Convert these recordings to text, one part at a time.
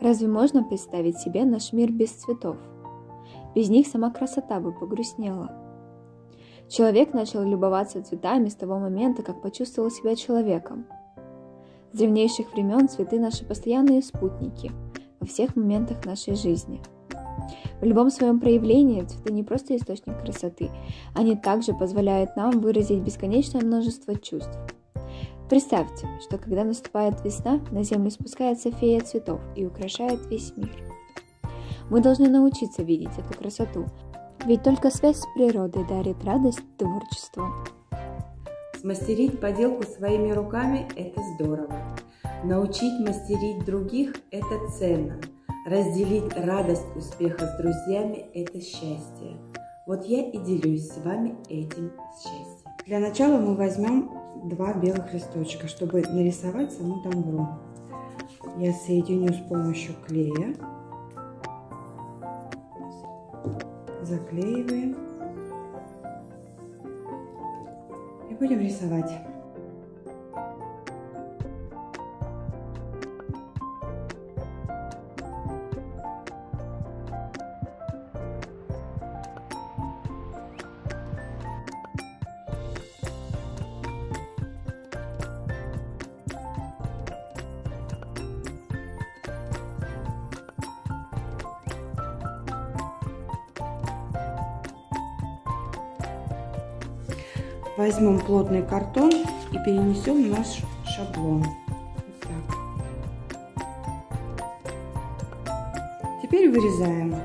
Разве можно представить себе наш мир без цветов? Без них сама красота бы погрустнела. Человек начал любоваться цветами с того момента, как почувствовал себя человеком. С древнейших времен цветы наши постоянные спутники во всех моментах нашей жизни. В любом своем проявлении цветы не просто источник красоты, они также позволяют нам выразить бесконечное множество чувств. Представьте, что когда наступает весна, на землю спускается фея цветов и украшает весь мир. Мы должны научиться видеть эту красоту, ведь только связь с природой дарит радость творчеству. Смастерить поделку своими руками – это здорово. Научить мастерить других – это ценно. Разделить радость успеха с друзьями – это счастье. Вот я и делюсь с вами этим счастьем. Для начала мы возьмем два белых листочка, чтобы нарисовать саму дамбру. Я соединю с помощью клея заклеиваем и будем рисовать. Возьмем плотный картон и перенесем наш шаблон. Вот. Теперь вырезаем.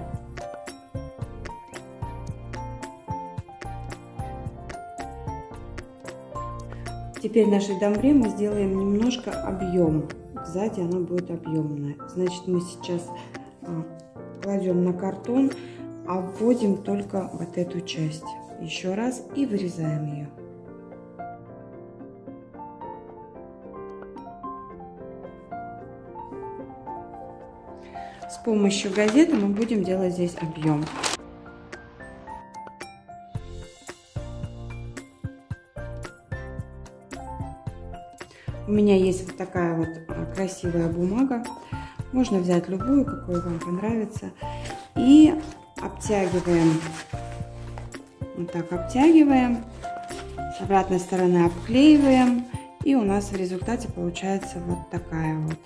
Теперь нашей дамбре мы сделаем немножко объем. Сзади она будет объемная. Значит, мы сейчас а, кладем на картон, вводим только вот эту часть. Еще раз и вырезаем ее. С помощью газеты мы будем делать здесь объем. У меня есть вот такая вот а, красивая бумага. Можно взять любую, какую вам понравится. И обтягиваем. Вот так обтягиваем. С обратной стороны обклеиваем. И у нас в результате получается вот такая вот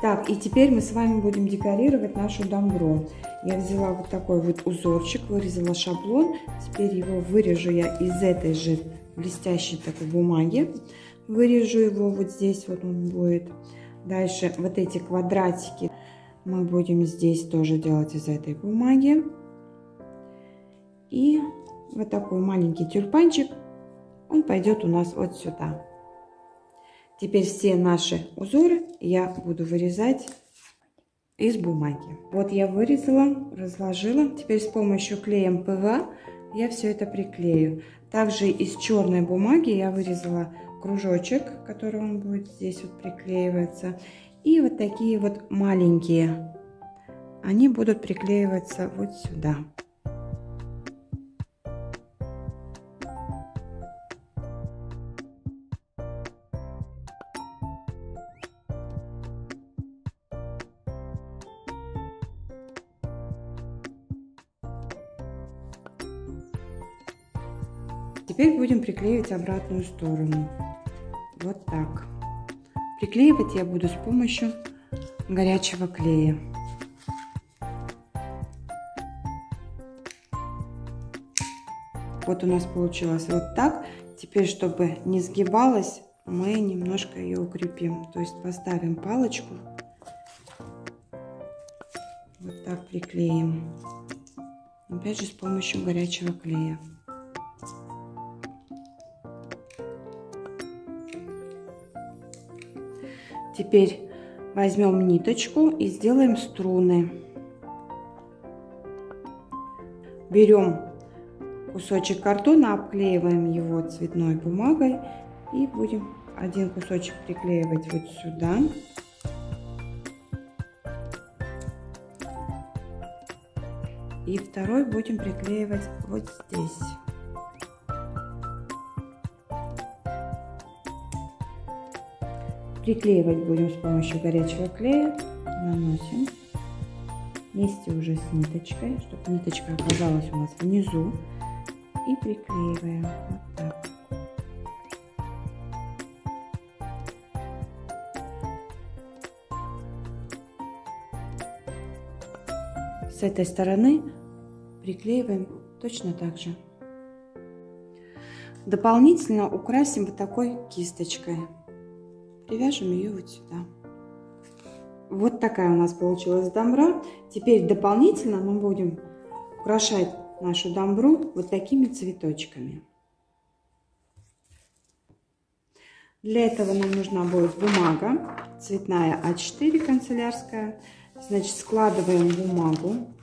Так, и теперь мы с вами будем декорировать нашу дамбру. Я взяла вот такой вот узорчик, вырезала шаблон. Теперь его вырежу я из этой же блестящей такой бумаги. Вырежу его вот здесь вот он будет. Дальше вот эти квадратики мы будем здесь тоже делать из этой бумаги. И вот такой маленький тюльпанчик, он пойдет у нас вот сюда. Теперь все наши узоры я буду вырезать из бумаги. Вот я вырезала, разложила. Теперь с помощью клеем ПВА я все это приклею. Также из черной бумаги я вырезала кружочек, который он будет здесь вот приклеиваться. И вот такие вот маленькие, они будут приклеиваться вот сюда. Теперь будем приклеивать обратную сторону. Вот так. Приклеивать я буду с помощью горячего клея. Вот у нас получилось вот так. Теперь, чтобы не сгибалось, мы немножко ее укрепим. То есть поставим палочку. Вот так приклеим. Опять же с помощью горячего клея. Теперь возьмем ниточку и сделаем струны. Берем кусочек картона, обклеиваем его цветной бумагой и будем один кусочек приклеивать вот сюда. И второй будем приклеивать вот здесь. Приклеивать будем с помощью горячего клея. Наносим вместе уже с ниточкой, чтобы ниточка оказалась у нас внизу. И приклеиваем вот так. С этой стороны приклеиваем точно так же. Дополнительно украсим вот такой кисточкой. Привяжем ее вот сюда. Вот такая у нас получилась дамбра. Теперь дополнительно мы будем украшать нашу дамбру вот такими цветочками. Для этого нам нужна будет бумага цветная А4 канцелярская. Значит, складываем бумагу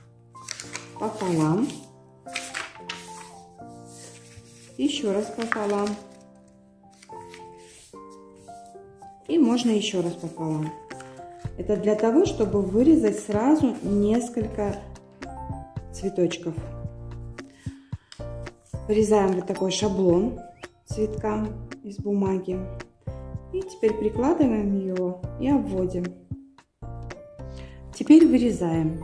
пополам. Еще раз пополам. И можно еще раз пополам. Это для того, чтобы вырезать сразу несколько цветочков. Вырезаем вот такой шаблон цветка из бумаги. И теперь прикладываем его и обводим. Теперь вырезаем.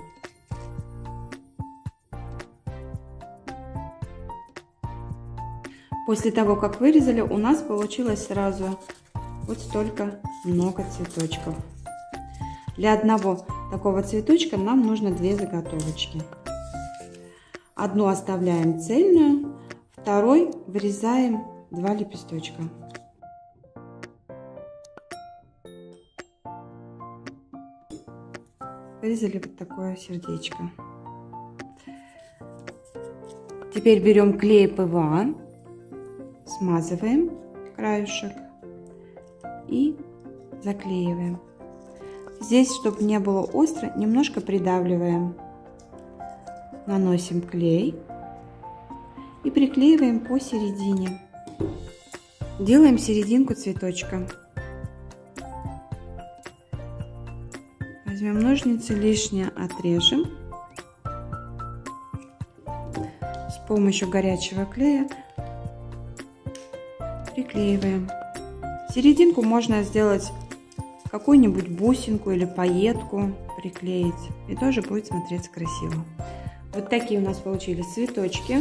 После того, как вырезали, у нас получилось сразу вот столько много цветочков. Для одного такого цветочка нам нужно две заготовочки. Одну оставляем цельную, второй вырезаем два лепесточка. вырезали вот такое сердечко. Теперь берем клей ПВА, смазываем краюшек и заклеиваем. Здесь, чтобы не было остро, немножко придавливаем. Наносим клей и приклеиваем по середине. Делаем серединку цветочка. Возьмем ножницы, лишнее отрежем. С помощью горячего клея приклеиваем. Серединку можно сделать какую-нибудь бусинку или пайетку приклеить. И тоже будет смотреться красиво. Вот такие у нас получились цветочки.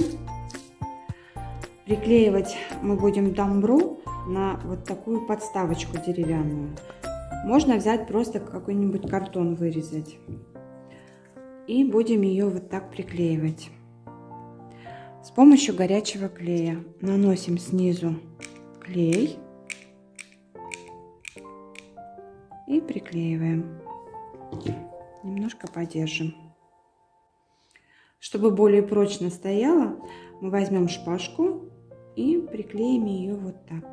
Приклеивать мы будем дамбру на вот такую подставочку деревянную. Можно взять просто какой-нибудь картон вырезать. И будем ее вот так приклеивать. С помощью горячего клея наносим снизу клей и приклеиваем. Немножко подержим. Чтобы более прочно стояла, мы возьмем шпажку и приклеим ее вот так.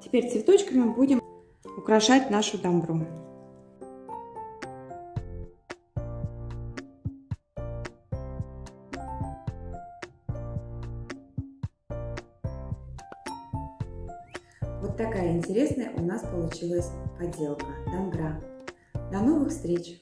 Теперь цветочками будем украшать нашу дамбру. Интересная у нас получилась поделка дамбра. До новых встреч!